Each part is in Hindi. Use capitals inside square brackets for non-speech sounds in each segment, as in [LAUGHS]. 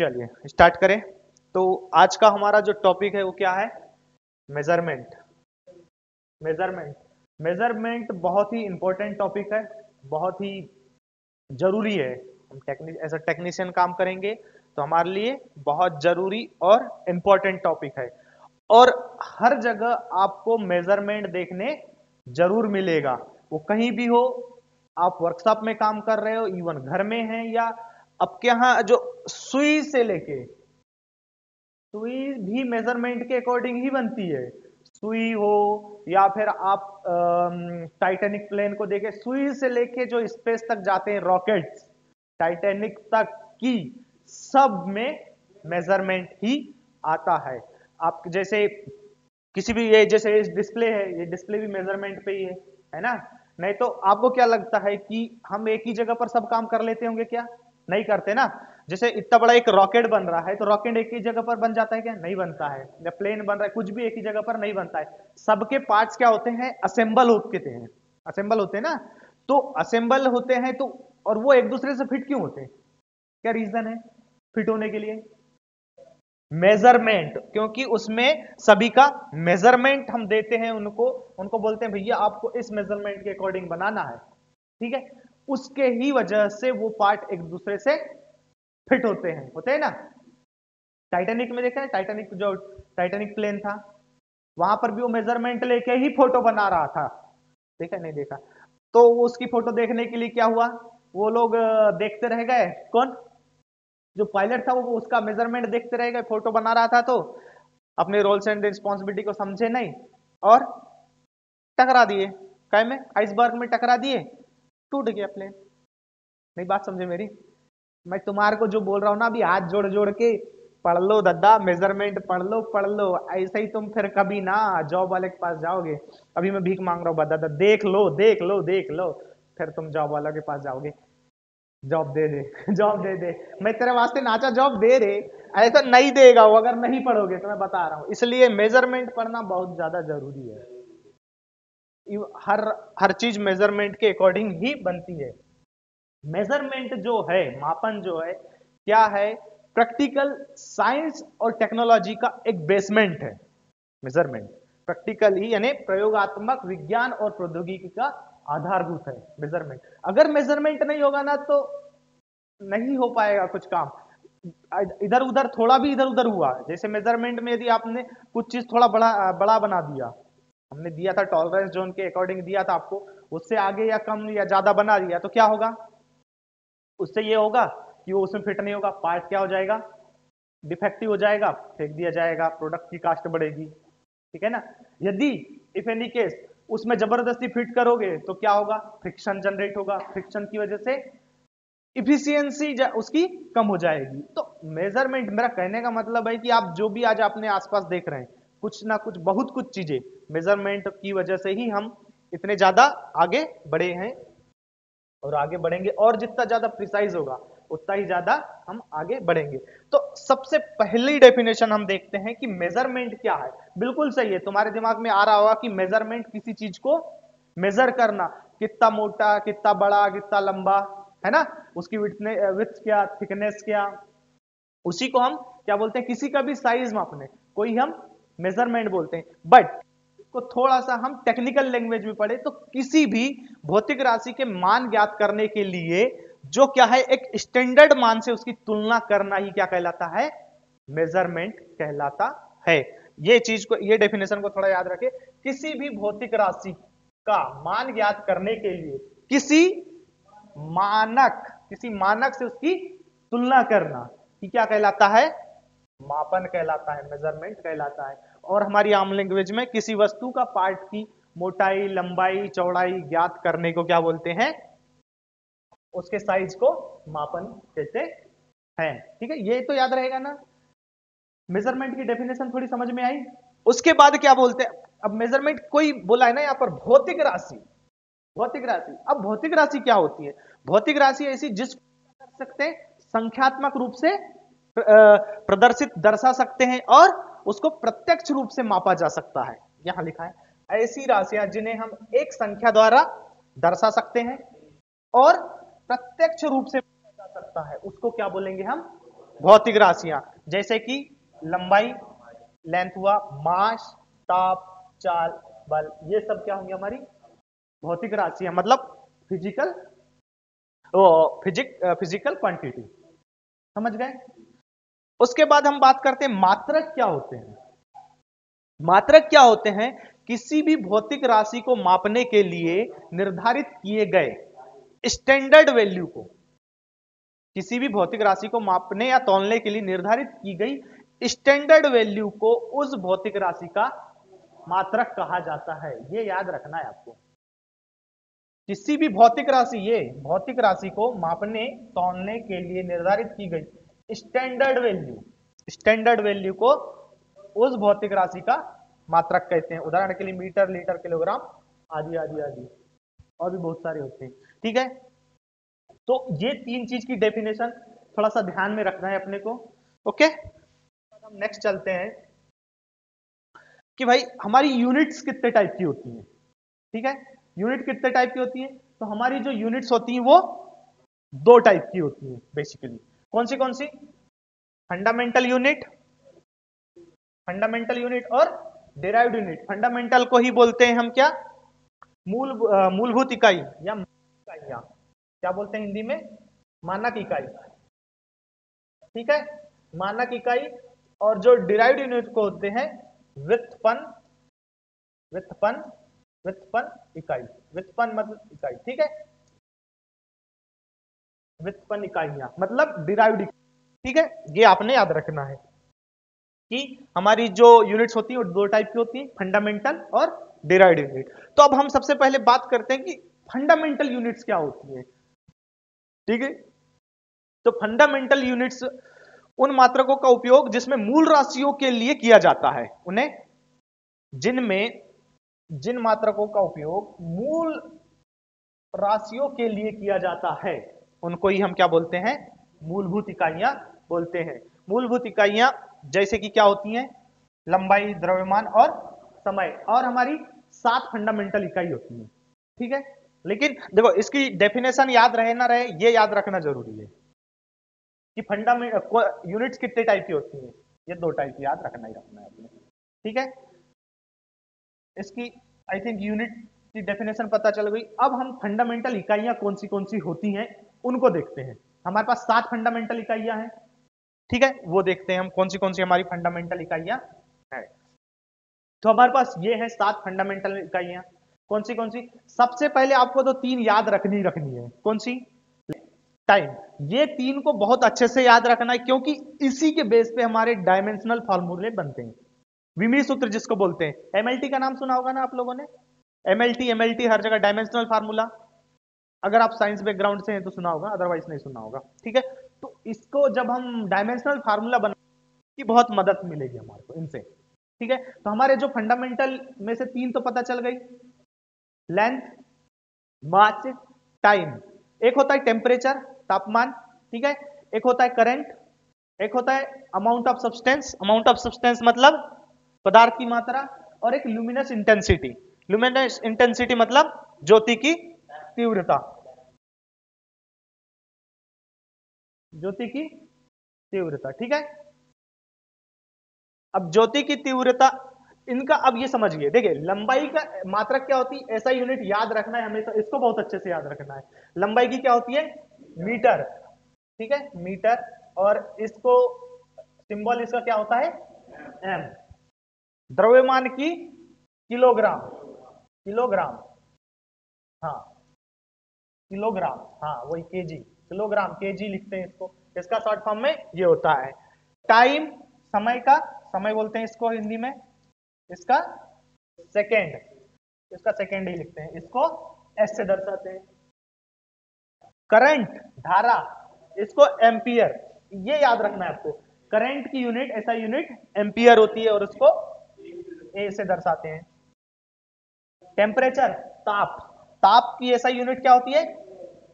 चलिए स्टार्ट करें। तो आज का हमारा जो टॉपिक है वो क्या है? मेज़रमेंट मेज़रमेंट मेज़रमेंट बहुत ही इंपॉर्टेंट टॉपिक है, बहुत ही ज़रूरी है। हम एज अ टेक्नीशियन काम करेंगे तो हमारे लिए बहुत ज़रूरी और इम्पोर्टेंट टॉपिक है। और हर जगह आपको मेज़रमेंट देखने ज़रूर मिलेगा। वो कहीं भी हो, आप वर्कशॉप में काम कर रहे हो इवन घर में हैं या आपके यहाँ जो सुई से लेके, सुई भी मेज़रमेंट के अकॉर्डिंग ही बनती है। सुई हो, या फिर आप टाइटेनिक प्लेन को देखें, सुई से लेके जो स्पेस तक जाते हैं रॉकेट्स टाइटेनिक तक की, सब में मेज़रमेंट ही आता है। आप जैसे किसी भी, ये जैसे डिस्प्ले है, ये डिस्प्ले भी मेज़रमेंट पे ही है है ना? नहीं तो आपको क्या लगता है कि हम एक ही जगह पर सब काम कर लेते होंगे क्या? नहीं करते ना। जैसे इतना बड़ा एक रॉकेट बन रहा है तो रॉकेट एक ही जगह पर बन जाता है क्या? नहीं बनता है। या प्लेन बन रहा है, कुछ भी एक ही जगह पर नहीं बनता है। सबके पार्ट्स क्या होते हैं? असेंबल होते हैं। असेंबल होते हैं ना। तो असेंबल होते हैं तो और वो एक दूसरे से फिट क्यों होते हैं? क्या रीजन है? फिट होने के लिए। मेज़रमेंट, क्योंकि उसमें सभी का मेज़रमेंट हम देते हैं उनको। उनको बोलते हैं, भैया, आपको इस मेज़रमेंट के अकॉर्डिंग बनाना है। ठीक है? उसके ही वजह से वो पार्ट एक दूसरे से फिट होते हैं। होते हैं ना? टाइटेनिक में देखा है? टाइटेनिक जो टाइटेनिक प्लेन था, वहाँ पर भी वो मेज़रमेंट लेके ही फ़ोटो बना रहा था। देखा नहीं देखा। तो उसकी फ़ोटो देखने के लिए क्या हुआ? वो लोग देखते रह गए। कौन? जो पायलट था वो उसका मेज़रमेंट देखते रह गए फ़ोटो बना रहा था तो। अपने रोल्स एंड रिस्पॉन्सिबिलिटी को समझे नहीं और टकरा दिए। काय में आइसबर्ग में टकरा दिए। टूट गया प्लेन नहीं बात समझे मेरी? मैं तुम्हारे को जो बोल रहा हूँ ना, अभी हाथ जोड़ जोड़ के पढ़ लो दादा मेज़रमेंट पढ़ लो पढ़ लो। ऐसे ही तुम फिर कभी ना जॉब वाले के पास जाओगे। अभी मैं भीख मांग रहा हूँ दादा देख लो देख लो देख लो। फिर तुम जॉब वालों के पास जाओगे। जॉब दे दे [LAUGHS] जॉब दे दे। मैं तेरे वास्ते नाचा जॉब दे दे। ऐसा नहीं देगा वो, अगर नहीं पढ़ोगे तो मैं बता रहा हूँ। इसलिए मेज़रमेंट पढ़ना बहुत ज़्यादा ज़रूरी है। हर हर चीज़ मेज़रमेंट के अकॉर्डिंग ही बनती है। मेज़रमेंट जो है, मापन जो है, क्या है? प्रैक्टिकल साइंस और टेक्नोलॉजी का एक बेसमेंट है। मेज़रमेंट प्रैक्टिकल ही, यानी प्रयोगात्मक विज्ञान और प्रौद्योगिकी का आधारभूत है। मेज़रमेंट अगर मेज़रमेंट नहीं होगा ना तो नहीं हो पाएगा कुछ काम। इधर उधर थोड़ा भी इधर उधर हुआ। जैसे मेज़रमेंट में यदि आपने कुछ चीज़ थोड़ा बड़ा बड़ा बना दिया हमने दिया था टॉलरेंस जोन के अकॉर्डिंग दिया था आपको, उससे आगे या कम या ज़्यादा बना दिया तो क्या होगा? उससे ये होगा कि वो उसमें फिट नहीं होगा पार्ट क्या हो जाएगा? डिफेक्टिव हो जाएगा, फेंक दिया जाएगा प्रोडक्ट की कास्ट बढ़ेगी, ठीक है ना? यदि इफ़ एनी केस उसमें ज़बरदस्ती फिट करोगे तो क्या होगा? फ्रिक्शन जनरेट होगा फ्रिक्शन की वजह से इफिशियंसी उसकी कम हो जाएगी। तो मेज़रमेंट मेरा कहने का मतलब है कि आप जो भी आज अपने आसपास देख रहे हैं, कुछ ना कुछ, बहुत कुछ चीज़ें मेज़रमेंट की वजह से ही हम इतने ज़्यादा आगे बढ़े हैं और आगे बढ़ेंगे और जितना ज़्यादा प्रिसाइज होगा, उतना ही ज़्यादा हम आगे बढ़ेंगे। तो सबसे पहली डेफिनेशन हम देखते हैं कि मेज़रमेंट क्या है। बिल्कुल सही है, तुम्हारे दिमाग में आ रहा होगा कि मेज़रमेंट किसी चीज़ को मेजर करना, कितना मोटा, कितना बड़ा, कितना लंबा, है ना? उसकी विथ क्या थिकनेस क्या? उसी को हम क्या बोलते हैं? किसी का भी साइज़ मापने, कोई हम मेज़रमेंट बोलते हैं। बट को थोड़ा सा हम टेक्निकल लैंग्वेज में पढ़े तो किसी भी भौतिक राशि के मान ज्ञात करने के लिए जो क्या है, एक स्टैंडर्ड मान से उसकी तुलना करना ही क्या कहलाता है? मेज़रमेंट कहलाता है। ये चीज़ को, ये डेफिनेशन को थोड़ा याद रखें। किसी भी भौतिक राशि का मान ज्ञात करने के लिए किसी मानक किसी मानक से उसकी तुलना करना क्या कहलाता है? मापन कहलाता है मेज़रमेंट कहलाता है। और हमारी आम लैंग्वेज में किसी वस्तु का पार्ट की मोटाई, लंबाई, चौड़ाई ज्ञात करने को क्या बोलते हैं? उसके साइज़ को मापन कहते हैं। ठीक है, ये तो याद रहेगा ना? मेज़रमेंट की डेफिनेशन थोड़ी समझ में आई। उसके बाद क्या बोलते हैं? अब मेज़रमेंट कोई बोला है ना यहाँ पर, भौतिक राशि। भौतिक राशि। अब भौतिक राशि क्या होती है? भौतिक राशि ऐसी जिस कर सकते हैं, संख्यात्मक रूप से प्रदर्शित दर्शा सकते हैं और उसको प्रत्यक्ष रूप से मापा जा सकता है। यहाँ लिखा है, ऐसी राशियाँ जिन्हें हम एक संख्या द्वारा दर्शा सकते हैं और प्रत्यक्ष रूप से मापा जा सकता है। उसको क्या बोलेंगे हम? भौतिक राशियाँ। जैसे कि लंबाई, लेंथ हुआ, मास, ताप, चाल, बल, ये सब क्या होंगे हमारी? भौतिक राशियाँ मतलब फ़िज़िकल फिजिक फ़िज़िकल क्वांटिटी समझ गए? उसके बाद हम बात करते हैं मात्रक क्या होते हैं। मात्रक क्या होते हैं? किसी भी भौतिक राशि को मापने के लिए निर्धारित किए गए स्टैंडर्ड वैल्यू को, किसी भी भौतिक राशि को मापने या तोलने के लिए निर्धारित की गई स्टैंडर्ड वैल्यू को उस भौतिक राशि का मात्रक कहा जाता है। ये याद रखना है आपको। किसी भी भौतिक राशि, ये भौतिक राशि को मापने, तोलने के लिए निर्धारित की गई स्टैंडर्ड वैल्यू स्टैंडर्ड वैल्यू को उस भौतिक राशि का मात्रक कहते हैं। उदाहरण के लिए मीटर, लीटर, किलोग्राम, आदि आदि आदि। और भी बहुत सारे होते हैं। ठीक है? तो ये तीन चीज़ की डेफिनेशन थोड़ा सा ध्यान में रखना है अपने को। ओके हम नेक्स्ट चलते हैं कि भाई, हमारी यूनिट्स कितने टाइप की होती हैं? ठीक है? यूनिट कितने टाइप की होती है? तो हमारी जो यूनिट्स होती हैं, वो दो टाइप की होती हैं बेसिकली कौन सी कौन सी? फंडामेंटल यूनिट फंडामेंटल यूनिट और डेराइव्ड यूनिट फंडामेंटल को ही बोलते हैं हम क्या? मूल मूलभूत इकाई या इकाइया। क्या बोलते हैं हिंदी में? मानक इकाई। ठीक है? मानक इकाई और जो डिराइव्ड यूनिट को होते हैं वित्तपन वित्तपन वित्तपन इकाई। वित्तपन मतलब इकाई। ठीक है? वित्तपन इकाइयाँ मतलब डिराइव्ड ठीक है? ये आपने याद रखना है कि हमारी जो यूनिट्स होती हैं दो टाइप की होती हैं फंडामेंटल और डिराइड यूनिट तो अब हम सबसे पहले बात करते हैं कि फंडामेंटल यूनिट्स क्या होती है। ठीक है? तो फंडामेंटल यूनिट्स उन मात्रकों का उपयोग जिसमें मूल राशियों के लिए किया जाता है। उन्हें जिनमें, जिन मात्रकों का उपयोग मूल राशियों के लिए किया जाता है। उनको ही हम क्या बोलते हैं? मूलभूत इकाइयाँ बोलते हैं। मूलभूत इकाइयाँ जैसे कि क्या होती हैं? लंबाई, द्रव्यमान और समय। और हमारी सात फंडामेंटल इकाई होती है। ठीक है? लेकिन देखो, इसकी डेफिनेशन याद रहे ना रहे, ये याद रखना ज़रूरी है कि फंडामेंट यूनिट्स कितने टाइप की होती हैं? ये दो टाइप की याद रखना ही रखना है ठीक है? इसकी आई थिंक यूनिट की डेफिनेशन पता चल गई। अब हम फंडामेंटल इकाइयाँ कौन सी कौन सी होती हैं? उनको देखते हैं। हमारे पास सात फंडामेंटल इकाइयाँ हैं। ठीक है? वो देखते हैं हम कौन सी कौन सी हमारी फंडामेंटल इकाइयाँ है। तो हमारे पास ये है सात फंडामेंटल इकाइयाँ। कौन सी कौन सी? सबसे पहले आपको तो तीन याद रखनी रखनी है। कौन सी? टाइम ये तीन को बहुत अच्छे से याद रखना है क्योंकि इसी के बेस पे हमारे डायमेंशनल फॉर्मूले बनते हैं। विमी सूत्र जिसको बोलते हैं। एमएलटी का नाम सुना होगा ना आप लोगों ने? एमएलटी एमएलटी हर जगह डायमेंशनल फार्मूला अगर आप साइंस बैकग्राउंड से हैं तो सुना होगा अदरवाइज़ नहीं सुना होगा। ठीक है? तो इसको जब हम डायमेंशनल फार्मूला बना की बहुत मदद मिलेगी हमारे को, इनसे। ठीक है? तो हमारे जो फंडामेंटल में से तीन तो पता चल गई। लेंथ मास टाइम एक होता है टेम्परेचर तापमान। ठीक है? एक होता है करंट एक होता है amount of substance amount of substance मतलब पदार्थ की मात्रा और एक ल्यूमिनस इंटेंसिटी ल्यूमिनस इंटेंसिटी मतलब ज्योति की तीव्रता। ज्योति की तीव्रता, ठीक है? अब ज्योति की तीव्रता, इनका अब ये समझिए, देखिए, लंबाई का मात्रक क्या होती है? ऐसा यूनिट याद रखना है हमेशा, इसको बहुत अच्छे से याद रखना है। लंबाई की क्या होती है? मीटर, ठीक है? मीटर, और इसको सिंबल इसका क्या होता है? एम द्रव्यमान की किलोग्राम किलोग्राम हाँ। किलोग्राम हाँ वही केजी, किलोग्राम, केजी लिखते हैं इसको। इसका शॉर्ट फॉर्म में ये होता है। टाइम समय का, समय बोलते हैं इसको हिंदी में। इसका सेकेंड इसका सेकेंड ही लिखते हैं। इसको एस से दर्शाते हैं। करंट धारा, इसको एम्पियर ये याद रखना है आपको। करंट की यूनिट ऐसा यूनिट एम्पियर होती है और उसको ए से दर्शाते हैं। टेम्परेचर ताप। ताप की ऐसा यूनिट क्या होती है?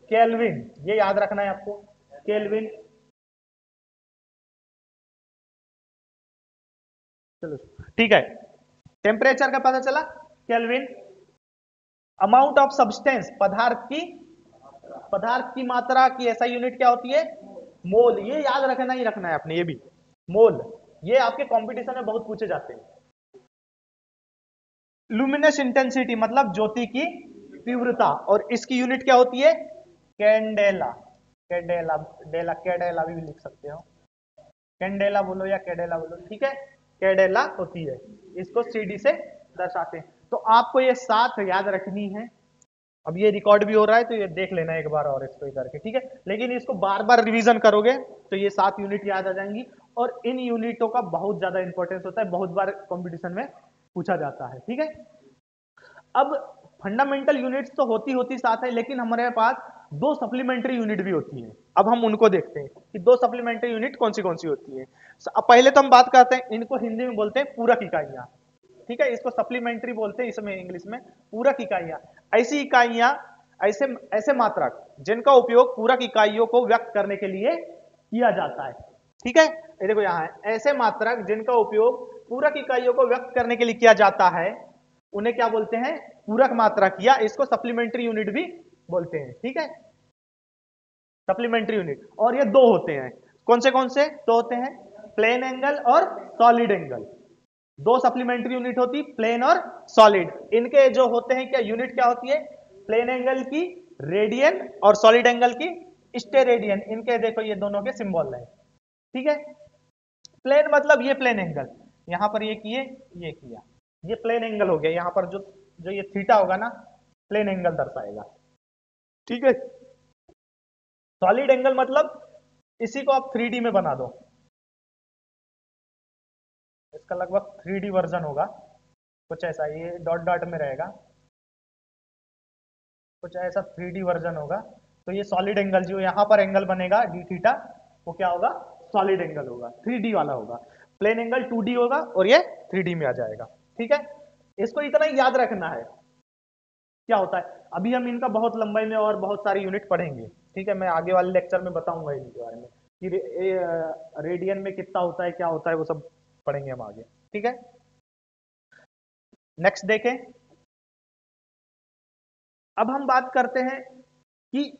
केल्विन ये याद रखना है आपको। केल्विन चलो, ठीक है। टेम्परेचर का पता चला? केल्विन अमाउंट ऑफ़ सब्सटेंस पदार्थ की पदार्थ की मात्रा की ऐसा यूनिट क्या होती है? मोल। ये याद रखना ही रखना है आपने, ये भी। मोल। ये आपके कंपटीशन में बहुत पूछे जाते हैं। लुमिनस इंटेंसिटी मतलब ज्योति की तीव्रता। और इसकी यूनिट क्या होती है? कैंडेला कैंडेला, डेला, कैडेला भी लिख सकते हो। कैंडेला बोलो या कैडेला बोलो, ठीक है? कैडेला होती है। इसको सीडी से दर्शाते हैं। तो आपको ये सात याद रखनी है। अब ये रिकॉर्ड भी हो रहा है तो ये देख लेना एक बार और इसको करके ठीक है? लेकिन इसको बार बार रिवीजन करोगे तो ये सात यूनिट याद आ जाएँगी। और इन यूनिटों का बहुत ज़्यादा इंपॉर्टेंस होता है, बहुत बार कॉम्पिटिशन में पूछा जाता है, ठीक है? अब फंडामेंटल यूनिट्स तो होती होती साथ है, लेकिन हमारे पास दो सप्लीमेंट्री यूनिट भी होती है। अब हम उनको देखते हैं कि दो सप्लीमेंट्री यूनिट कौन सी कौन सी होती है पहले तो हम बात करते हैं, इनको हिंदी में बोलते हैं पूरक इकाइयाँ। ठीक है, इसको सप्लीमेंट्री बोलते हैं, इसमें इंग्लिश में, पूरक इकाइयाँ। ऐसी इकाइयाँ, ऐसे ऐसे मात्रक, जिनका उपयोग पूरक इकाइयों को व्यक्त करने के लिए किया जाता है। ठीक है, ये देखो यहाँ है। ऐसे मात्रक, जिनका उपयोग पूरक इकाइयों को व्यक्त करने के लिए किया जाता है, उन्हें क्या बोलते हैं? पूरक मात्रक, या इसको सप्लीमेंट्री यूनिट भी बोलते हैं, ठीक है? सप्लीमेंट्री यूनिट और ये दो होते हैं। कौन से कौन से? दो होते हैं प्लेन एंगल और सॉलिड एंगल दो सप्लीमेंट्री यूनिट होती प्लेन और सॉलिड इनके जो होते हैं, क्या यूनिट क्या होती है? प्लेन एंगल की रेडियन और सॉलिड एंगल की स्टेरेडियन इनके देखो, ये दोनों के सिंबल है। ठीक है? प्लेन मतलब ये प्लेन एंगल यहाँ पर ये किए, ये किया। ये प्लेन एंगल हो गया। यहाँ पर जो जो ये थीटा होगा ना प्लेन एंगल दर्शाएगा। ठीक है? सॉलिड एंगल मतलब इसी को आप थ्री में बना दो। इसका लगभग थ्री वर्जन होगा। कुछ ऐसा, ये डॉट डॉट में रहेगा। कुछ ऐसा थ्री वर्जन होगा। तो ये सॉलिड एंगल जो यहाँ पर एंगल बनेगा डी थीटा वो क्या होगा? सॉलिड एंगल होगा। थ्री वाला होगा। प्लेन एंगल टू होगा और ये थ्री में आ जाएगा। ठीक है? इसको इतना ही याद रखना है। क्या होता है? अभी हम इनका बहुत लंबाई में और बहुत सारी यूनिट पढ़ेंगे ठीक है? मैं आगे वाले लेक्चर में बताऊँगा इनके बारे में कि रे, ए, रेडियन में कितना होता है क्या होता है वो सब पढ़ेंगे हम आगे ठीक है? नेक्स्ट देखें। अब हम बात करते हैं कि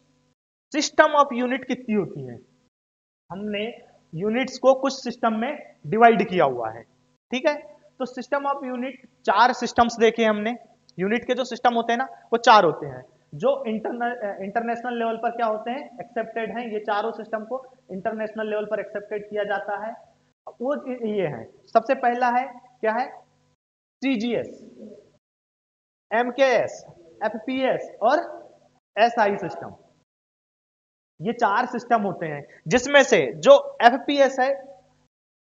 सिस्टम ऑफ़ यूनिट कितनी होती है। हमने यूनिट्स को कुछ सिस्टम में डिवाइड किया हुआ है ठीक है? तो सिस्टम ऑफ़ यूनिट चार सिस्टम्स देखे हमने। यूनिट के जो सिस्टम होते हैं ना, वो चार होते हैं। जो इंटरनल इंटरनेशनल लेवल पर क्या होते हैं एक्सेप्टेड हैं, ये चारों सिस्टम को इंटरनेशनल लेवल पर एक्सेप्टेड किया जाता है। वो ये है। सबसे पहला है, क्या है? टीजीएस एमकेएस एफपीएस और एसआई सिस्टम। ये चार सिस्टम होते हैं, जिसमें से जो एफ़ पी एस है,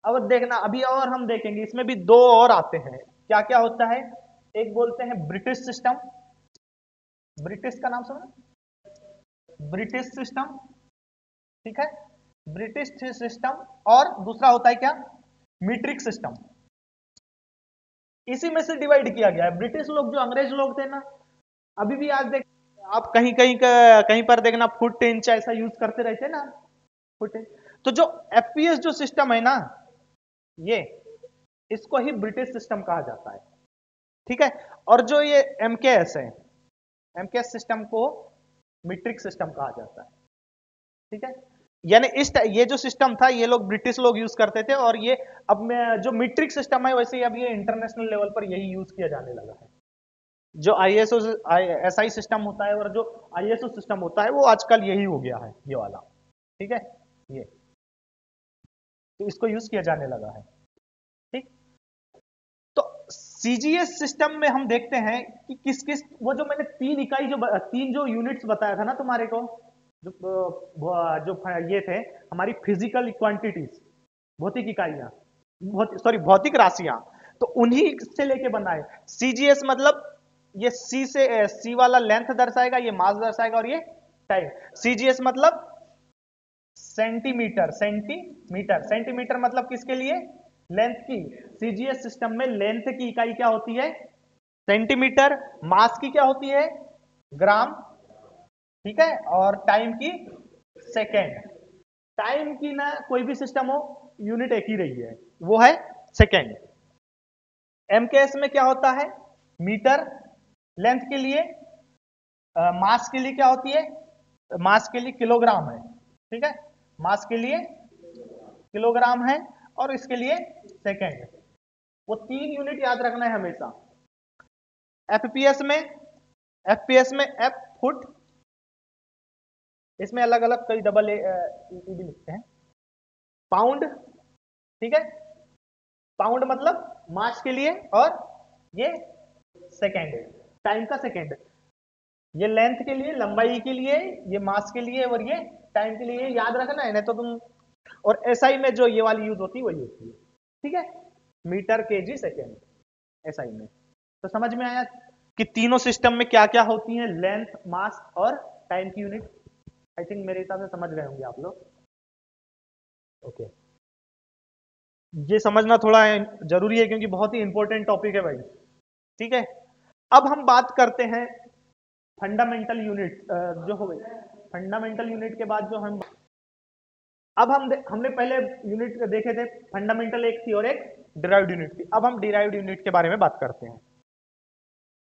अब देखना, अभी और हम देखेंगे, इसमें भी दो और आते हैं। क्या क्या होता है? एक बोलते हैं ब्रिटिश सिस्टम। ब्रिटिश का नाम सुना। ब्रिटिश सिस्टम, ठीक है? ब्रिटिश सिस्टम और दूसरा होता है क्या? Metric system. इसी में से डिवाइड किया गया है। ब्रिटिश लोग जो अंग्रेज़ लोग थे ना, अभी भी आज देख, आप कहीं कहीं कहीं पर देखना, फुट इंच ऐसा यूज़ करते रहते ना, फुट इंच। तो जो एफपीएस जो सिस्टम है ना, ये, इसको ही ब्रिटिश सिस्टम कहा जाता है। ठीक है? और जो ये एमकेएस है एमकेएस सिस्टम को मीट्रिक सिस्टम कहा जाता है। ठीक है? यानी इस ये जो सिस्टम था, ये लोग, ब्रिटिश लोग यूज़ करते थे और ये अब जो मीट्रिक सिस्टम है, वैसे अब ये इंटरनेशनल लेवल पर यही यूज़ किया जाने लगा है। जो आईएसओ एसआई सिस्टम होता है और जो आईएसओ सिस्टम होता है, वो आजकल यही हो गया है, ये वाला। ठीक है? ये। तो इसको यूज़ किया जाने लगा है। ठीक? सीजीएस सिस्टम में हम देखते हैं कि किस किस, वो जो मैंने तीन इकाई जो तीन जो यूनिट्स बताया था ना तुम्हारे को, जो जो ये थे, हमारी फ़िज़िकल क्वांटिटीज भौतिक इकाइयाँ सॉरी भौतिक राशियाँ तो उन्हीं से लेके बनाए सीजीएस मतलब ये सी से सी वाला लेंथ दर्शाएगा, ये मास दर्शाएगा और ये टाइम सीजीएस मतलब सेंटीमीटर सेंटीमीटर सेंटीमीटर मतलब किसके लिए? लेंथ की। सीजीएस सिस्टम में लेंथ की इकाई क्या होती है? सेंटीमीटर। मास की क्या होती है? ग्राम। ठीक है? और टाइम की सेकेंड। टाइम की ना कोई भी सिस्टम हो यूनिट एक ही रही है। वो है सेकेंड। एमकेएस में क्या होता है? मीटर। लेंथ के लिए आ, मास के लिए क्या होती है? मास के लिए किलोग्राम है। ठीक है? मास के लिए किलोग्राम है। और इसके लिए सेकेंड वो तीन यूनिट याद रखना है हमेशा। एफपीएस में एफपीएस में एफ़ फुट इसमें अलग अलग कई डबल भी लिखते हैं। पाउंड ठीक है? पाउंड मतलब मास के लिए और ये सेकेंड टाइम का सेकेंड ये लेंथ के लिए, लंबाई के लिए, ये मास के लिए और ये टाइम के लिए याद रखना है, नहीं तो तुम और एसआई में जो ये वाली यूज़ होती है, वही होती है। ठीक है? मीटर के जी सेकेंड एसआई में। तो समझ में आया कि तीनों सिस्टम में क्या क्या होती है? लेंथ मास और टाइम की यूनिट आई थिंक मेरे हिसाब से समझ गए होंगे आप लोग। Okay okay. ये समझना थोड़ा ज़रूरी है, क्योंकि बहुत ही इंपॉर्टेंट टॉपिक है भाई। ठीक है? अब हम बात करते हैं फंडामेंटल यूनिट जो हो गई। फंडामेंटल यूनिट के बाद जो हम अब हम हमने पहले यूनिट देखे थे फंडामेंटल एक थी और एक डिराइव्ड यूनिट थी। अब हम डिराइव्ड यूनिट के बारे में बात करते हैं।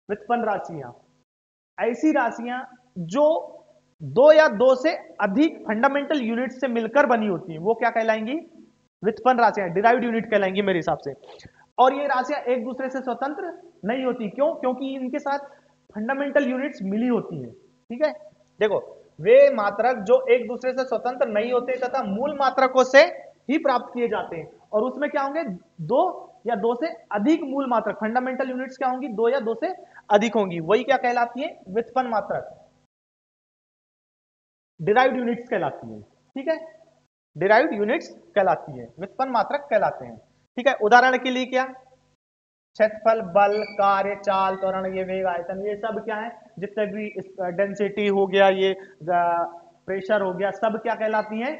व्युत्पन्न राशियाँ। ऐसी राशियाँ जो दो या दो से अधिक फंडामेंटल यूनिट से मिलकर बनी होती है, वो क्या कहलाएँगी? व्युत्पन्न राशियाँ डिराइव्ड यूनिट कहलाएँगी मेरे हिसाब से। और ये राशियाँ एक दूसरे से स्वतंत्र नहीं होती। क्यों? क्योंकि इनके साथ फंडामेंटल यूनिट्स मिली होती हैं। ठीक है? देखो वे मात्रक जो एक दूसरे से स्वतंत्र नहीं होते तथा मूल मात्रकों से ही प्राप्त किए जाते हैं। और उसमें क्या होंगे? दो या दो से अधिक मूल मात्रक फंडामेंटल यूनिट्स क्या होंगी? दो या दो से अधिक होंगी। वही क्या कहलाती है? व्युत्पन्न मात्रक। डिराइव्ड यूनिट्स कहलाती है। ठीक है? डिराइव्ड यूनिट्स कहलाती है। व्युत्पन्न मात्रक कहलाते हैं। ठीक है? उदाहरण के लिए क्या? क्षेत्रफल, बल, कार्य, चाल, त्वरण, ये वेग, आयतन, ये सब क्या है? जितने भी डेंसिटी हो गया, ये प्रेशर हो गया, सब क्या कहलाती हैं?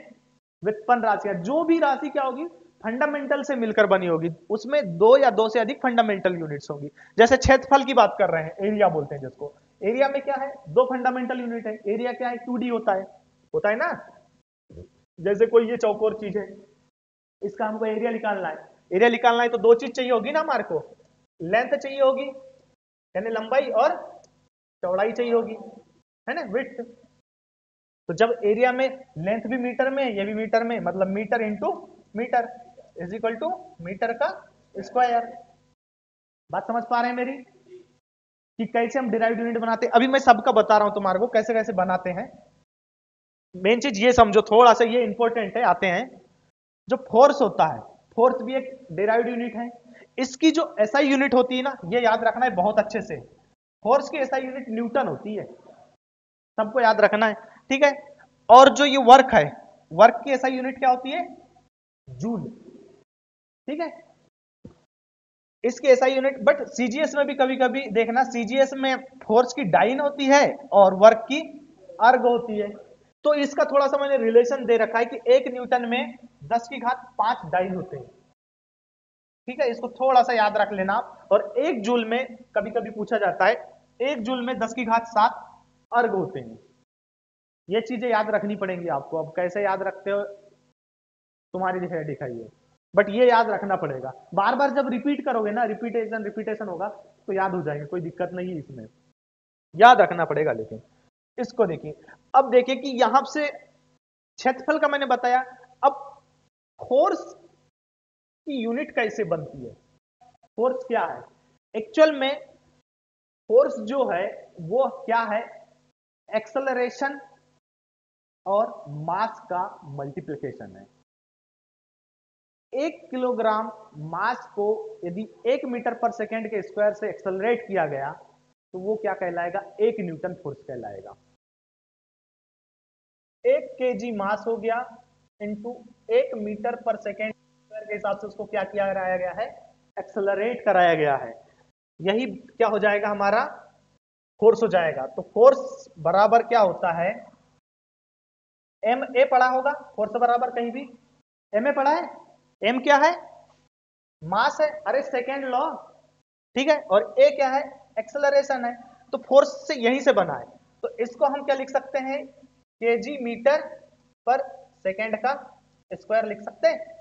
व्युत्पन्न राशियाँ। जो भी राशि क्या होगी? फंडामेंटल से मिलकर बनी होगी। उसमें दो या दो से अधिक फंडामेंटल यूनिट्स होंगी। जैसे क्षेत्रफल की बात कर रहे हैं एरिया बोलते हैं जिसको। एरिया में क्या है? दो फंडामेंटल यूनिट है। एरिया क्या है? टू होता है। होता है ना? जैसे कोई ये चौकोर चीज़ है। इसका हमको एरिया निकालना है। एरिया निकालना है तो दो चीज़ चाहिए होगी ना हमारे को? लेंथ चाहिए होगी, यानी लंबाई और चौड़ाई चाहिए होगी, है ना विथ तो जब एरिया में लेंथ भी मीटर में ये भी मीटर में मतलब metre into metre is equal to metre का स्क्वायर बात समझ पा रहे हैं मेरी? कि कैसे हम डिराइव यूनिट बनाते हैं? अभी मैं सबका बता रहा हूँ तुम्हारे को, कैसे कैसे बनाते हैं। मेन चीज़ ये समझो, थोड़ा सा ये इंपॉर्टेंट है, आते हैं। जो फोर्स होता है फोर्स भी एक डिराइव यूनिट है। इसकी जो एसआई यूनिट होती है ना, ये याद रखना है बहुत अच्छे से। फोर्स की एसआई यूनिट न्यूटन होती है। सबको याद रखना है, ठीक है? और जो ये वर्क है वर्क की ऐसा यूनिट क्या होती है? जूल ठीक है? इसके ऐसा यूनिट बट सीजीएस में भी कभी कभी देखना सीजीएस में फोर्स की डाइन होती है और वर्क की अर्ग होती है। तो इसका थोड़ा सा मैंने रिलेशन दे रखा है कि एक न्यूटन में दस की घात पाँच डाइन होते हैं। ठीक है? इसको थोड़ा सा याद रख लेना आप। और एक जूल में कभी कभी पूछा जाता है एक जूल में दस की घात सात अर्ग होते हैं। ये चीज़ें याद रखनी पड़ेंगी आपको। अब कैसे याद रखते हो? तुम्हारी दिखाई दिखाइए बट ये याद रखना पड़ेगा। बार बार जब रिपीट करोगे ना रिपीटेशन रिपीटेशन होगा तो याद हो जाएँगे। कोई दिक्कत नहीं है इसमें। याद रखना पड़ेगा लेकिन। इसको देखिए। अब देखिए कि यहाँ से क्षेत्रफल का मैंने बताया। अब फोर्स की यूनिट कैसे बनती है? फोर्स क्या है? एक्चुअल में फोर्स जो है, वो क्या है? एक्सलरेशन और मास का मल्टीप्लिकेशन है। एक किलोग्राम मास को यदि एक मीटर पर सेकेंड के स्क्वायर से एक्सलरेट किया गया तो वो क्या कहलाएगा? एक न्यूटन फोर्स कहलाएगा। एक केजी मास हो गया इंटू एक मीटर पर सेकेंड के हिसाब से उसको क्या किया गया है? एक्सलरेट कराया गया है। यही क्या हो जाएगा हमारा? फोर्स हो जाएगा। तो फोर्स बराबर क्या होता है? एम ए पढ़ा होगा? फोर्स बराबर कहीं भी? एम ए पढ़ा है? एम क्या है? मास है। अरे सेकेंड लॉ ठीक है? और ए क्या है? एक्सलरेशन है। तो फोर्स से यहीं से बना है। तो इसको हम क्या लिख सकते हैं? केजी मीटर पर सेकेंड का स्क्वायर लिख सकते हैं?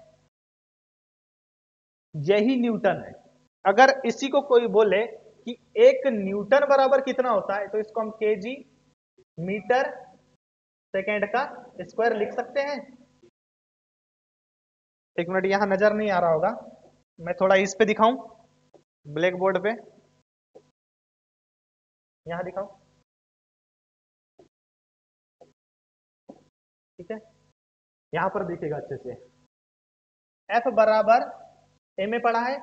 यही न्यूटन है। अगर इसी को कोई बोले कि एक न्यूटन बराबर कितना होता है तो इसको हम केजी मीटर सेकेंड का स्क्वायर लिख सकते हैं। एक मिनट, यहाँ नज़र नहीं आ रहा होगा। मैं थोड़ा इस पे दिखाऊँ ब्लैक बोर्ड पे। यहाँ दिखाऊँ। ठीक है? यहाँ पर दिखेगा अच्छे से। एफ़ बराबर एम ए पढ़ा है।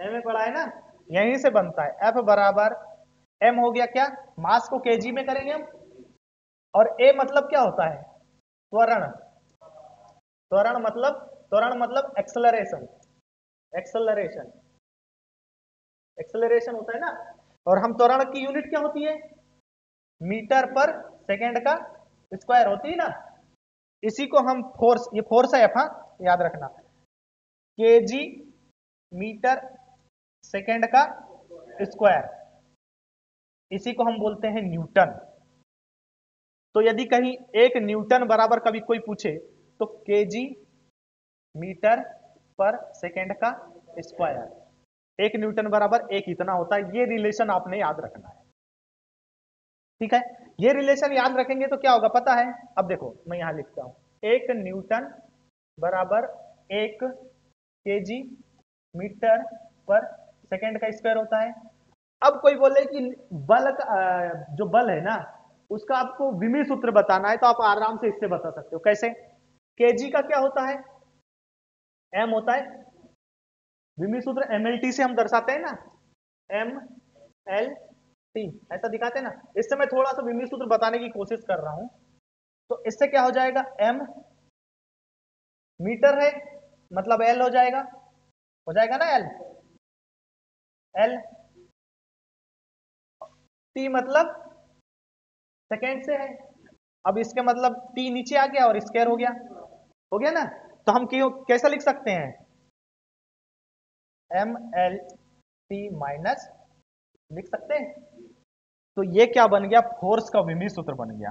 ए में पढ़ा है ना? यहीं से बनता है। एफ़ बराबर एम हो गया क्या? मास को केजी में करेंगे हम। और ए मतलब क्या होता है? त्वरण। त्वरण मतलब त्वरण मतलब एक्सलरेशन एक्सलरेशन एक्सलरेशन होता है ना? और हम त्वरण की यूनिट क्या होती है? मीटर पर सेकेंड का स्क्वायर होती है ना? इसी को हम फोर्स ये फोर्स है हाँ? याद रखना। के जी मीटर सेकेंड का स्क्वायर। इसी को हम बोलते हैं न्यूटन। तो यदि कहीं एक न्यूटन बराबर कभी कोई पूछे तो केजी मीटर पर सेकेंड का स्क्वायर। एक न्यूटन बराबर एक इतना होता है, ये रिलेशन आपने याद रखना है। ठीक है? ये रिलेशन याद रखेंगे तो क्या होगा पता है? अब देखो, मैं यहाँ लिखता हूँ। एक न्यूटन बराबर एक केजी मीटर पर सेकेंड का स्क्वायर होता है। अब कोई बोले कि बल का जो बल है ना, उसका आपको विमी सूत्र बताना है तो आप आराम से इससे बता सकते हो। कैसे? केजी का क्या होता है? एम होता है। विमी सूत्र एमएलटी से हम दर्शाते हैं ना। एम एल टी ऐसा दिखाते हैं ना। इससे मैं थोड़ा सा विमी सूत्र बताने की कोशिश कर रहा हूँ। तो इससे क्या हो जाएगा? एम मीटर है मतलब एल हो जाएगा। हो जाएगा ना एल एल टी मतलब सेकेंड से है। अब इसके मतलब टी नीचे आ गया और स्केयर हो गया। हो गया ना? तो हम क्यों, कैसा लिख सकते हैं? एम एल टी माइनस लिख सकते हैं? तो ये क्या बन गया? फोर्स का विमी सूत्र बन गया।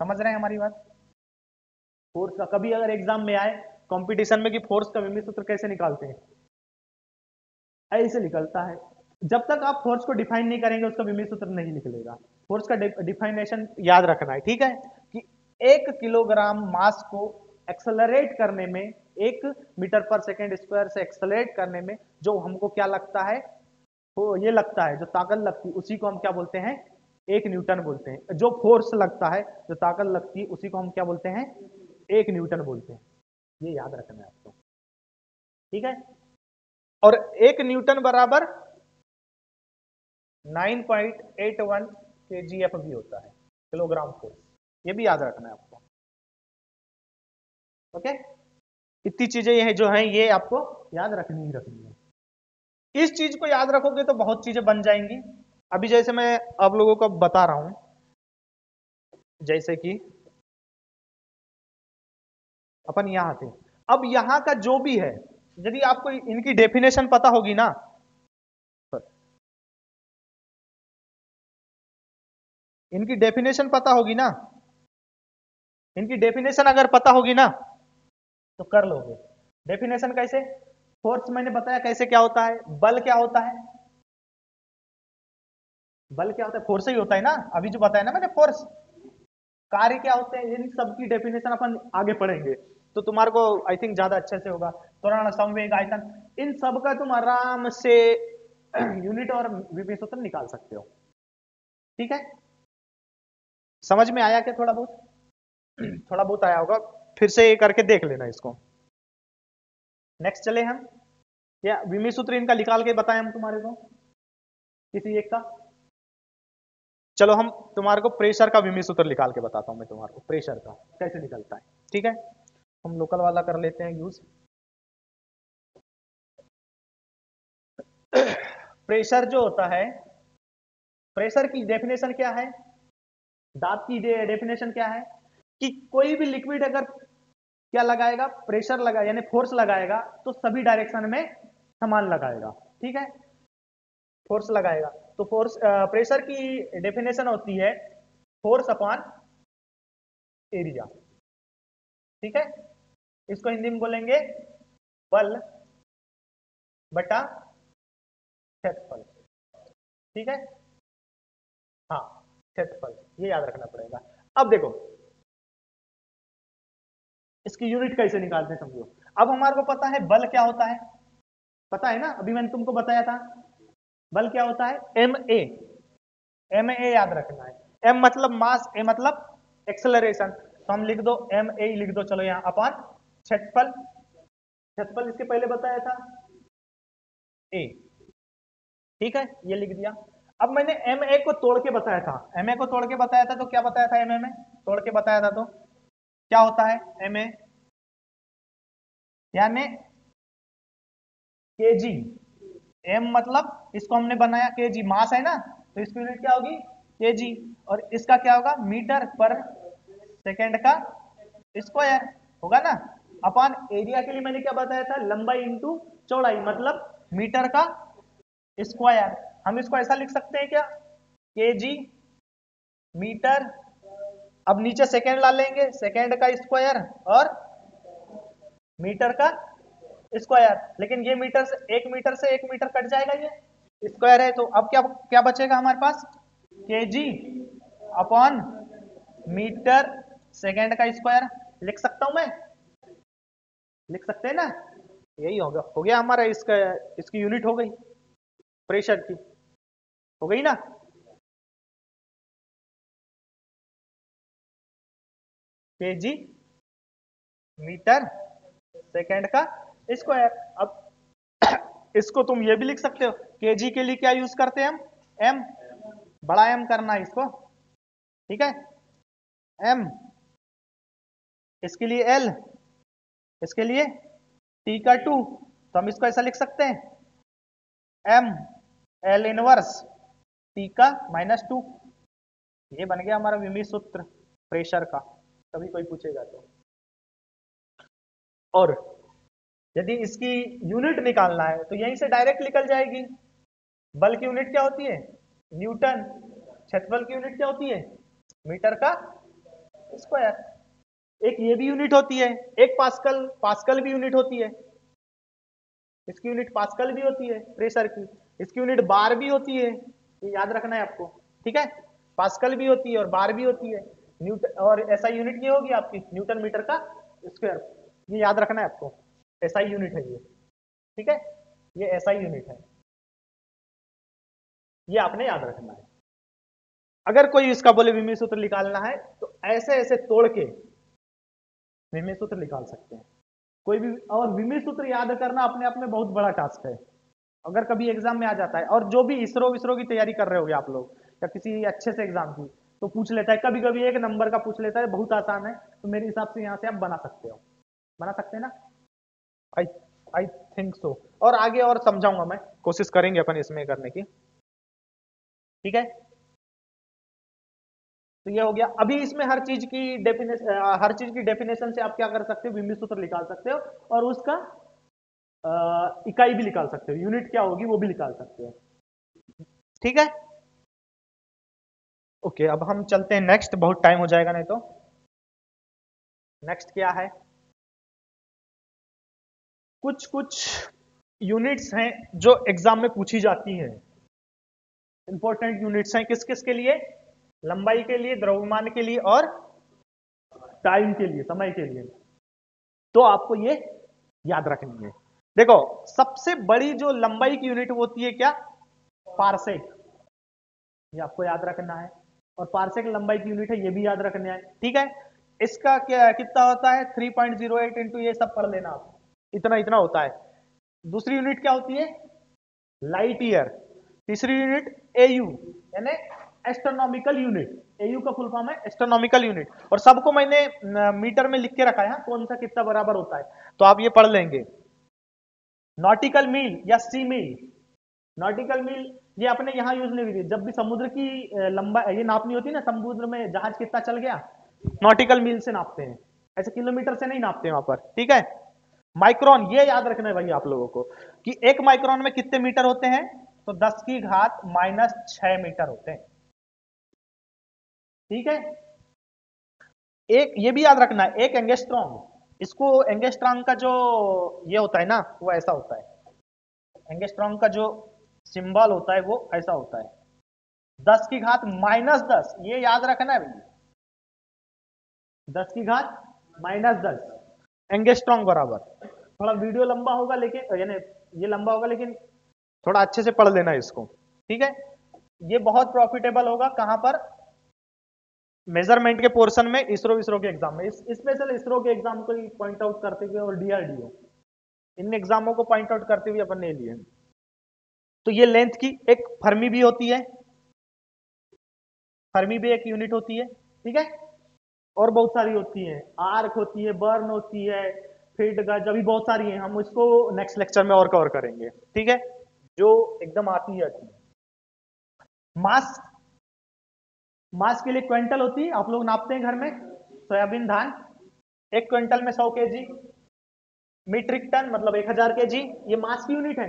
समझ रहे हैं हमारी बात? फोर्स का, कभी अगर एग्ज़ाम में आए कंपटीशन में कि फोर्स का विमी सूत्र कैसे निकालते हैं? ऐसे निकलता है। जब तक आप फोर्स को डिफाइन नहीं करेंगे, उसका विमी सूत्र नहीं निकलेगा। फोर्स का डिफाइनेशन याद रखना है, ठीक है? कि एक किलोग्राम मास को एक्सलरेट करने में, एक मीटर पर सेकेंड स्क्वायर से एक्सलरेट करने में जो हमको क्या लगता है? तो ये लगता है, जो ताकत लगती है उसी को हम क्या बोलते हैं? एक न्यूटन बोलते हैं। जो फोर्स लगता है, जो ताकत लगती है उसी को हम क्या बोलते हैं? एक न्यूटन बोलते हैं। ये याद रखना है आपको। ठीक है? और एक न्यूटन बराबर 9.81 के जी एफ़ भी होता है, किलोग्राम फोर्स। ये भी याद रखना है आपको। ओके? इतनी चीज़ें ये जो हैं, ये आपको याद रखनी ही रखनी है। इस चीज़ को याद रखोगे तो बहुत चीज़ें बन जाएँगी। अभी जैसे मैं आप लोगों को बता रहा हूँ, जैसे कि अपन यहाँ थे अब यहाँ का जो भी है यदि आपको इनकी डेफिनेशन पता होगी ना, इनकी डेफिनेशन पता होगी ना, इनकी डेफिनेशन अगर पता होगी ना तो कर लोगे। डेफिनेशन कैसे? फोर्स मैंने बताया कैसे क्या होता है? बल क्या होता है? बल क्या होता है? फोर्स ही होता है ना। अभी जो बताया ना मैंने फोर्स कार्य क्या होते हैं? इन सब की डेफिनेशन अपन आगे पढ़ेंगे। तो तुम्हारे को आई थिंक ज़्यादा अच्छे से होगा। त्वरण संवेग आयतन। इन सब का तुम आराम से [CLEARS THROAT] यूनिट और विपी सूत्र निकाल सकते हो। ठीक है? समझ में आया क्या थोड़ा बहुत? [CLEARS THROAT] थोड़ा बहुत आया होगा। फिर से ये करके देख लेना इसको। नेक्स्ट चले हम। या विमी सूत्र इनका निकाल के बताएँ हम तुम्हारे को? किसी एक का? चलो हम तुम्हारे को प्रेशर का विमी सूत्र निकाल के बताता हूँ मैं तुम्हारे को। प्रेशर का। कैसे निकलता है? ठीक है? हम लोकल वाला कर लेते हैं यूज़ प्रेशर जो होता है प्रेशर की डेफिनेशन क्या है? दाब की डेफिनेशन क्या है? कि कोई भी लिक्विड अगर क्या लगाएगा? प्रेशर लगा यानी फोर्स लगाएगा तो सभी डायरेक्शन में समान लगाएगा, ठीक है? फोर्स लगाएगा। तो फोर्स प्रेशर की डेफिनेशन होती है फोर्स अपॉन एरिया ठीक है? इसको हिंदी में बोलेंगे बल बटा क्षेत्रफल। ठीक है? हाँ क्षेत्रफल, ये याद रखना पड़ेगा। अब देखो, इसकी यूनिट कैसे निकालते हैं समझो। अब हमारे को पता है बल क्या होता है। पता है ना? अभी मैंने तुमको बताया था। बल क्या होता है? एम ए एम ए याद रखना है। एम मतलब मास ए मतलब एक्सेलरेशन तो हम लिख दो एम ए लिख दो, चलो यहाँ अपन। क्षेत्रफल क्षेत्रफल इसके पहले बताया था। ए, ठीक है, ये लिख दिया। अब मैंने एम ए को तोड़ के बताया था। एम ए को तोड़ के बताया था तो क्या बताया था एम ए में? तोड़ के बताया था तो क्या होता है एम ए यानी के जी एम मतलब इसको हमने बनाया के जी मास है ना? तो इसकी यूनिट क्या होगी? के जी और इसका क्या होगा? मीटर पर सेकेंड का स्क्वायर होगा ना? अपन एरिया के लिए मैंने क्या बताया था? लंबाई इंटू चौड़ाई मतलब मीटर का स्क्वायर हम इसको ऐसा लिख सकते हैं क्या? के जी मीटर अब नीचे सेकेंड ला लेंगे सेकेंड का स्क्वायर और मीटर का स्क्वायर लेकिन ये मीटर से, एक मीटर से एक मीटर कट जाएगा ये स्क्वायर है तो अब क्या क्या बचेगा हमारे पास? K G upon metre second का स्क्वायर लिख सकता हूँ मैं? लिख सकते हैं ना? यही होगा। हो गया हमारा इसका, इसकी यूनिट हो गई। प्रेशर की। हो गई ना? के जी मीटर सेकेंड का स्क्वायर अब [COUGHS] इसको तुम ये भी लिख सकते हो। के जी के लिए क्या यूज़ करते हैं हम? एम बड़ा एम करना इसको। ठीक है? एम इसके लिए एल इसके लिए? टी का टू तो हम इसको ऐसा लिख सकते हैं। एम एल इनवर्स टी का माइनस टू ये बन गया हमारा विमी सूत्र प्रेशर का। कभी कोई पूछेगा तो। और यदि इसकी यूनिट निकालना है तो यहीं से डायरेक्ट निकल जाएगी। बल की यूनिट क्या होती है? न्यूटन क्षेत्रफल की यूनिट क्या होती है? मीटर का स्क्वायर एक ये भी यूनिट होती है, एक पास्कल पास्कल भी यूनिट होती है। इसकी यूनिट पास्कल भी होती है प्रेशर की। इसकी यूनिट बार भी होती है, ये याद रखना है आपको, ठीक है? पास्कल भी होती है और बार भी होती है। न्यूटन और ऐसा यूनिट ये होगी आपकी न्यूटन मीटर का स्क्वायर ये याद रखना है आपको ऐसा यूनिट है ये, ठीक है? ये ऐसा यूनिट है। ये आपने याद रखना है। अगर कोई इसका बोले विमी सूत्र निकालना है तो ऐसे ऐसे तोड़ के विमी सूत्र निकाल सकते हैं। कोई भी, और विमी सूत्र याद करना अपने आप में बहुत बड़ा टास्क है। अगर कभी एग्ज़ाम में आ जाता है, और जो भी इसरो विसरो की तैयारी कर रहे हो आप लोग, या किसी अच्छे से एग्ज़ाम की तो पूछ लेता है। कभी कभी एक नंबर का पूछ लेता है, बहुत आसान है तो मेरे हिसाब से यहाँ से आप बना सकते हो। बना सकते हैं ना? आई आई थिंक सो और आगे और समझाऊँगा मैं। कोशिश करेंगे अपन इसमें करने की। ठीक है? तो ये हो गया। अभी इसमें हर चीज़ की डेफिनेशन हर चीज़ की डेफिनेशन से आप क्या कर सकते हो? बिंदु सूत्र निकाल सकते हो और उसका इकाई भी निकाल सकते हो। यूनिट क्या होगी वो भी निकाल सकते हो। ठीक है? ओके अब हम चलते हैं नेक्स्ट बहुत टाइम हो जाएगा नहीं तो। नेक्स्ट क्या है? कुछ कुछ यूनिट्स हैं जो एग्ज़ाम में पूछी जाती है। इंपॉर्टेंट यूनिट्स हैं किस किस के लिए? लंबाई के लिए, द्रव्यमान के लिए और टाइम के लिए, समय के लिए। तो आपको ये याद रखनी है। देखो, सबसे बड़ी जो लंबाई की यूनिट होती है क्या? पारसेक ये आपको याद रखना है। और पारसेक लंबाई की यूनिट है, ये भी याद रखना है। ठीक है? इसका क्या, कितना होता है? 3.08 पॉइंट इंटू ये सब पढ़ लेना आप। इतना इतना होता है। दूसरी यूनिट क्या होती है? लाइट ईयर तीसरी यूनिट एयू यानी एस्ट्रोनॉमिकल यूनिट एयू का फुल फॉर्म है एस्ट्रोनॉमिकल यूनिट और सबको मैंने मीटर में लिख के रखा है हाँ, कौन सा कितना बराबर होता है। तो आप ये पढ़ लेंगे। नॉटिकल मील या सी मील नॉटिकल मील ये अपने यहाँ यूज़ नहीं जब भी समुद्र की लंबा ये नापनी होती है ना समुद्र में जहाज़ कितना चल गया नॉटिकल मील से नापते हैं। ऐसे किलोमीटर से नहीं नापते वहाँ पर ठीक है? माइक्रोन ये याद रखना है भाई आप लोगों को कि एक माइक्रोन में कितने मीटर होते हैं? तो 10 की घात माइनस छ मीटर होते हैं। ठीक है? एक, ये भी याद रखना है एक एंगेस्ट्रॉन्ग इसको एंगेस्ट्रॉन्ग का जो ये होता है ना, वो ऐसा होता है। एंगेस्ट्रॉन्ग का जो सिंबल होता है, वो ऐसा होता है। दस की घात माइनस दस, ये याद रखना है भैया। दस की घात माइनस दस एंगेस्ट्रॉन्ग बराबर। थोड़ा वीडियो लंबा होगा लेकिन, यानी ये लंबा होगा लेकिन थोड़ा अच्छे से पढ़ लेना इसको, ठीक है? ये बहुत प्रॉफिटेबल होगा, कहाँ पर? मेज़रमेंट के पोर्शन में इसरो इसरो के एग्ज़ाम में। स्पेशल इसरो के एग्ज़ाम को पॉइंट आउट करते हुए और डीआरडीओ इन एग्जामों को पॉइंट आउट करते हुए अपन ने लिए। तो ये लेंथ की एक फर्मी भी होती है। फर्मी भी एक यूनिट होती है, ठीक है? और बहुत सारी होती है। आर्क होती है बर्न होती है फ़ीड गज अभी बहुत सारी है। हम इसको नेक्स्ट लेक्चर में और कवर करेंगे, ठीक है? जो एकदम आती है मास मास के लिए क्विंटल होती है, आप लोग नापते हैं घर में, सोयाबीन धान, एक क्विंटल में सौ के जी मीट्रिक टन मतलब एक हज़ार के जी ये मास की यूनिट है,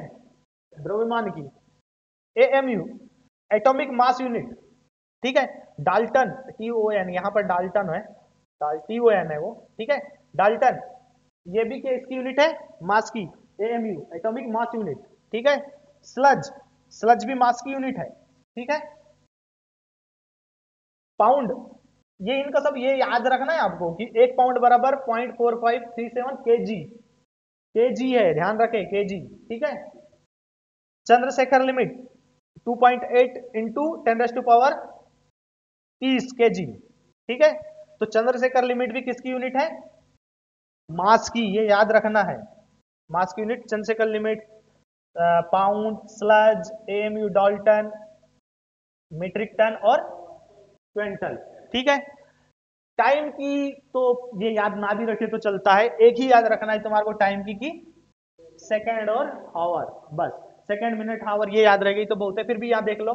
द्रव्यमान की। एएमयू एटॉमिक मास यूनिट, ठीक है? डाल्टन टी ओ एन यहाँ पर डाल्टन है टी ओ एन है वो, ठीक है? डाल्टन, ये भी क्या इसकी यूनिट है? मास की एएमयू एटॉमिक मास यूनिट, ठीक है? स्लज स्लज भी मास की यूनिट है, ठीक है? पाउंड ये इनका सब ये याद रखना है आपको कि एक पाउंड बराबर point four five three seven K G के जी है, ध्यान रखें के जी ठीक है? Chandrashekhar limit 2.8 point eight into ten raise to power तीस के जी ठीक है? तो चंद्रशेखर लिमिट भी किसकी यूनिट है? मास की, ये याद रखना है। मास की unit Chandrashekhar limit pound slug M U dalton metric ton और क्विंटल ठीक है? टाइम की तो ये याद ना भी रखे तो चलता है। एक ही याद रखना है तुम्हारे को टाइम की की सेकेंड और आवर बस। सेकेंड मिनट आवर ये याद रहेगी तो बहुत है। फिर भी यहाँ देख लो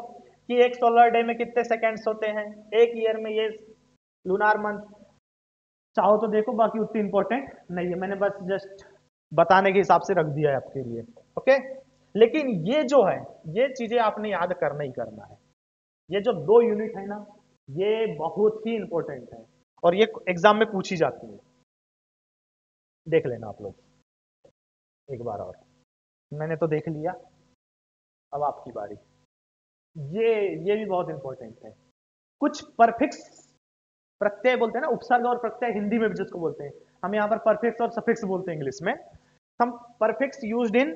कि एक सोलर डे में कितने सेकेंड्स होते हैं। एक ईयर में ये लूनार मंथ चाहो तो देखो, बाकी उतनी इंपॉर्टेंट नहीं है। मैंने बस जस्ट बताने के हिसाब से रख दिया है आपके लिए ओके लेकिन ये जो है, ये चीज़ें आपने याद करना ही करना है। ये जो दो यूनिट है ना ये बहुत ही इंपॉर्टेंट है। और ये एग्ज़ाम में पूछी जाती है। देख लेना आप लोग। एक बार और। मैंने तो देख लिया। अब आपकी बारी। ये ये भी बहुत इंपॉर्टेंट है। कुछ परफिक्स प्रत्यय बोलते हैं ना, उपसर्ग और प्रत्यय हिंदी में भी जिसको बोलते हैं। हम यहाँ पर परफिक्स और सफिक्स बोलते हैं इंग्लिश में। हम prefix used in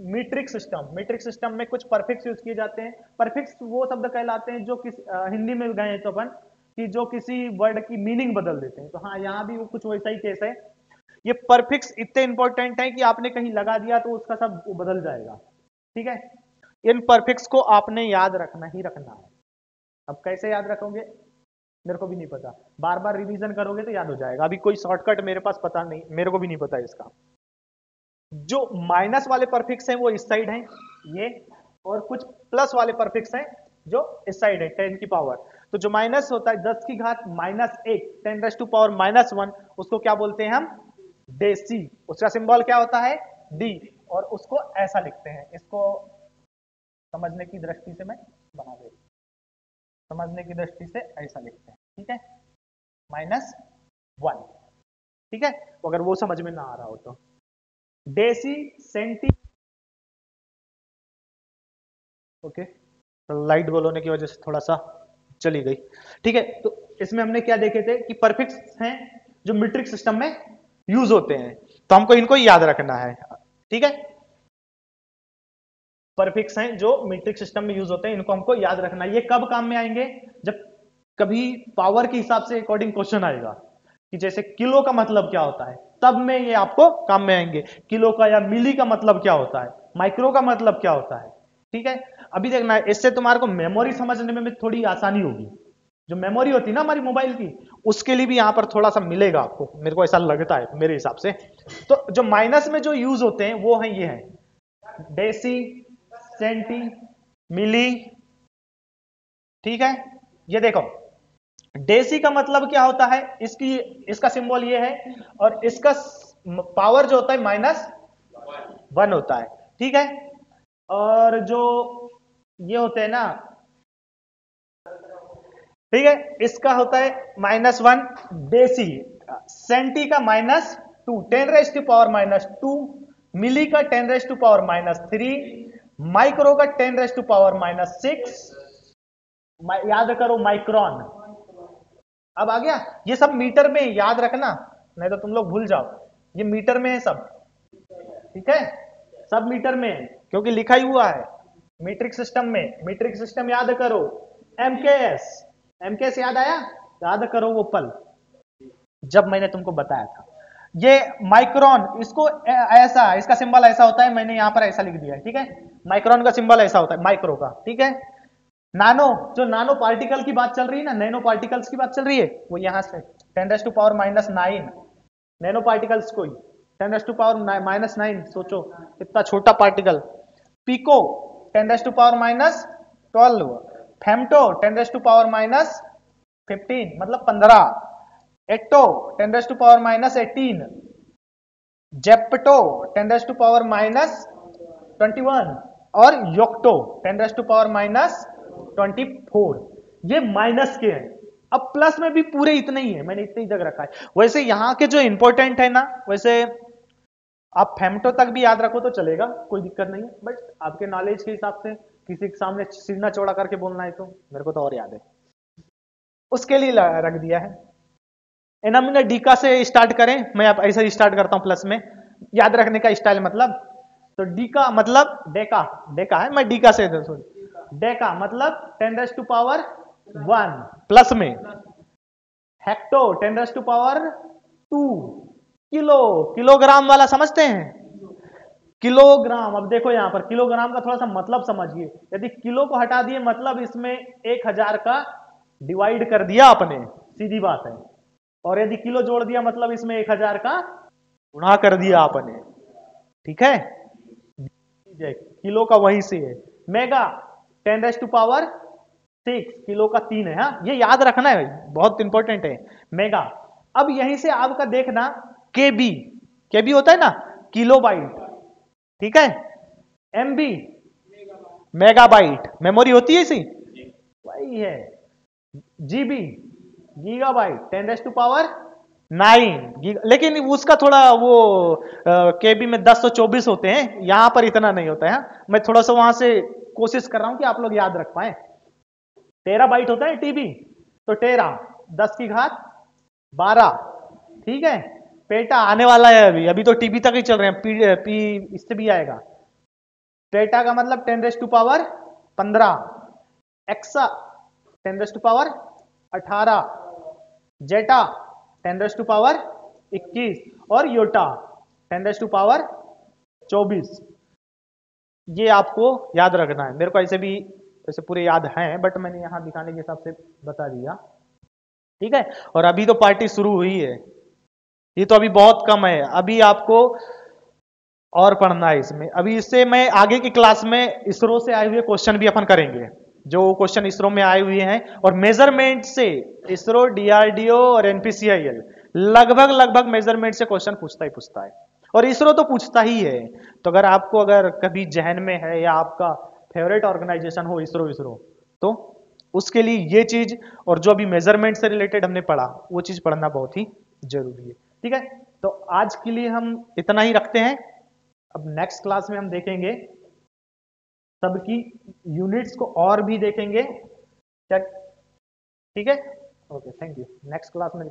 metric system metric system में कुछ परफिक्स यूज़ किए जाते हैं। परफिक्स वो शब्द कहलाते हैं जो किस हिंदी में गए तो अपन, कि जो किसी वर्ड की मीनिंग बदल देते हैं। तो हाँ यहाँ भी वो कुछ वैसा ही केस है। ये परफिक्स इतने इंपॉर्टेंट है कि आपने कहीं लगा दिया तो उसका सब बदल जाएगा। ठीक है? इन परफिक्स को आपने याद रखना ही रखना है। अब कैसे याद रखोगे? मेरे को भी नहीं पता। बार बार रिवीजन करोगे तो याद हो जाएगा। अभी कोई शॉर्टकट मेरे पास पता नहीं, मेरे को भी नहीं पता इसका। जो माइनस वाले परफिक्स हैं वो इस साइड हैं, ये, और कुछ प्लस वाले परफिक्स हैं जो इस साइड है टेन की पावर तो जो माइनस होता है, दस की घात माइनस एक ten raise to power minus one उसको क्या बोलते हैं हम? डेसी उसका सिंबल क्या होता है? डी और उसको ऐसा लिखते हैं। इसको समझने की दृष्टि से मैं बना दे समझने की दृष्टि से ऐसा लिखते हैं। ठीक है? माइनस वन ठीक है? तो अगर वो समझ में ना आ रहा हो तो। डेसी सेंटी ओके तो लाइट गोल होने की वजह से थोड़ा सा चली गई। ठीक है तो इसमें हमने क्या देखे थे कि परफेक्ट हैं जो मीट्रिक सिस्टम में यूज़ होते हैं। तो हमको इनको याद रखना है। ठीक है? परफिक्स हैं जो मीट्रिक सिस्टम में यूज़ होते हैं, इनको हमको याद रखना ये कब काम में आएँगे? जब कभी पावर के हिसाब से अकॉर्डिंग क्वेश्चन आएगा कि जैसे किलो का मतलब क्या होता है? तब में ये आपको काम में आएँगे। किलो का या मिली का मतलब क्या होता है? माइक्रो का मतलब क्या होता है? ठीक है? अभी देखना इससे तुम्हारे को मेमोरी समझने में थोड़ी आसानी होगी। जो मेमोरी होती है ना हमारी मोबाइल की, उसके लिए भी यहाँ पर थोड़ा सा मिलेगा आपको। मेरे को ऐसा लगता है, मेरे हिसाब से। तो जो माइनस में जो यूज़ होते हैं, वो है, ये है। डेसी सेंटी मिली ठीक है? ये देखो डेसी का मतलब क्या होता है? इसकी, इसका सिंबल ये है और इसका पावर जो होता है माइनस वन होता है। ठीक है? और जो ये होते हैं ना, ठीक है? इसका होता है माइनस वन डेसी सेंटी का minus two ten raise to power minus two milli का ten raise to power minus three micro का ten raise to power minus six याद करो माइक्रोन अब आ गया। ये सब मीटर में याद रखना, नहीं तो तुम लोग भूल जाओ। ये मीटर में है सब। ठीक है? सब मीटर में है, क्योंकि लिखा ही हुआ है। मीट्रिक सिस्टम में, मीट्रिक सिस्टम याद करो। एमकेएस एमकेएस याद आया? याद करो वो पल। जब मैंने तुमको बताया था। ये माइक्रोन इसको ऐसा, इसका सिंबल ऐसा होता है, मैंने यहाँ पर ऐसा लिख दिया ठीक है? माइक्रोन का सिंबल ऐसा होता है माइक्रो का। ठीक है? नानो, जो नानो पार्टिकल की बात चल रही है ना नैनो पार्टिकल्स की बात चल रही है, वो यहाँ से ten to power minus nine nano particles कोई ten to power minus nine सोचो, इतना छोटा particle pico ten to power minus twelve femto ten to power minus fifteen मतलब पंद्रह. Atto ten to power minus eighteen zepto ten to power minus twenty one और yocto ten to power minus twenty four. ये माइनस के हैं। अब प्लस में भी पूरे इतने ही है। मैंने इतने ही जगह रखा है। वैसे यहाँ के जो इंपॉर्टेंट है ना, वैसे आप फेमटो तक भी याद रखो तो चलेगा, कोई दिक्कत नहीं है। बट आपके नॉलेज के हिसाब से किसी के सामने सीना चौड़ा करके बोलना है तो मेरे को तो और याद है। उसके लिए रख दिया है। एनामिना डीका से स्टार्ट करें। मैं अब ऐसे स्टार्ट करता हूँ प्लस में। याद रखने का स्टाइल मतलब? तो डी का मतलब डेका। डेका है, मैं डीका से सॉरी डेका मतलब ten to power one plus में। Hecto ten to power two kilo kilogram वाला समझते हैं? किलोग्राम अब देखो यहाँ पर किलोग्राम का थोड़ा सा मतलब समझिए। यदि किलो को हटा दिए मतलब इसमें एक हज़ार का डिवाइड कर दिया आपने सीधी बात है। और यदि किलो जोड़ दिया मतलब इसमें एक हज़ार का गुणा कर दिया आपने। ठीक है? किलो का वही से है। Mega ten raise to power six kilo का तीन है हा? ये याद रखना है बहुत इंपॉर्टेंट है मेगा अब यहीं से आपका देखना के बी के बी होता है ना किलो बाइट ठीक है M B mega byte memory होती है इसी वही है GB giga byte ten raise to power nine लेकिन उसका थोड़ा वो के बी में दस सौ चौबीस होते हैं यहाँ पर इतना नहीं होता है हाँ। मैं थोड़ा सा वहाँ से कोशिश कर रहा हूँ कि आप लोग याद रख पाए। टेरा बाइट होता है टीबी तो टेरा दस की घात बारह ठीक है? पेटा आने वाला है अभी अभी तो टीबी तक ही चल रहे हैं पी, पी इससे भी आएगा। पेटा का मतलब टेन रेस टू पावर पंद्रह exa ten raise to power अठारह zetta ten raise to power 21 और yotta ten raise to power 24 ये आपको याद रखना है। मेरे को ऐसे भी, ऐसे पूरे याद हैं बट मैंने यहाँ दिखाने के हिसाब से बता दिया। ठीक है? और अभी तो पार्टी शुरू हुई है। ये तो अभी बहुत कम है। अभी आपको और पढ़ना है इसमें। अभी इससे मैं आगे की क्लास में इसरो से आए हुए क्वेश्चन भी अपन करेंगे। जो क्वेश्चन इसरो में आए हुए हैं और मेज़रमेंट से इसरो डीआरडीओ और एनपीसीआईएल लगभग लगभग मेज़रमेंट से क्वेश्चन पूछता ही पूछता है। और इसरो तो पूछता ही है। तो अगर आपको अगर कभी जहन में है या आपका फेवरेट ऑर्गेनाइजेशन हो इसरो इसरो तो उसके लिए ये चीज़ और जो अभी मेज़रमेंट से रिलेटेड हमने पढ़ा, वो चीज़ पढ़ना बहुत ही ज़रूरी है। ठीक है? तो आज के लिए हम इतना ही रखते हैं। अब नेक्स्ट क्लास में हम देखेंगे। सबकी यूनिट्स को और भी देखेंगे। क्या ठीक है? Okay thank you next class में